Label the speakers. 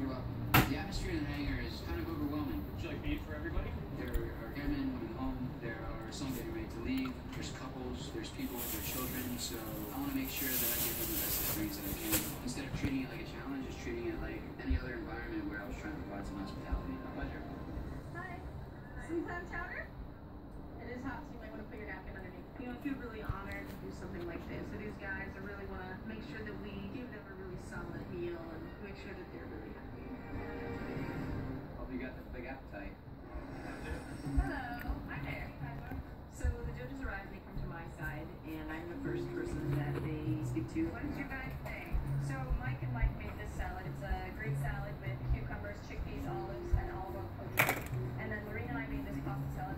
Speaker 1: You're welcome. The atmosphere in the hangar is kind of overwhelming.
Speaker 2: Would you like beef for everybody?
Speaker 1: There are men and women home. There are some getting ready to leave. There's couples. There's people with their children. So I want to make sure that I give them the best experience that I can. Instead of treating it like a challenge, just treating it like any other environment where I was trying to provide some hospitality. Pleasure.
Speaker 3: Hi. Some clam chowder? It is hot, so you might want to put your napkin underneath. You know, I feel really honored to do something like this. So these guys, I really want to make sure Why did you guys?